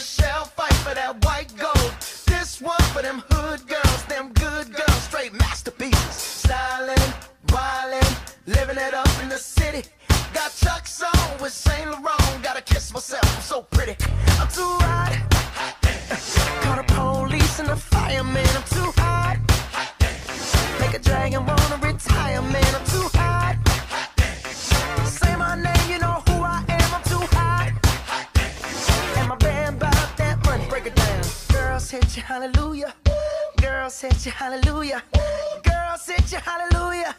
Michelle Pfeiffer that white gold. This one for them hood girls, them good girls, straight masterpieces. Styling, wildin', living it up in the city. Got Chuck's on with Saint Laurent. Gotta kiss myself, I'm so pretty. I'm too hot. The fireman. I'm too hot. Make a dragon wanna retire, man. I'm too hot. Say my name, you know who I am. I'm too hot. And my band bought that money. Break it down. Girls hit you, hallelujah. Girls hit you, hallelujah. Girls hit you, hallelujah.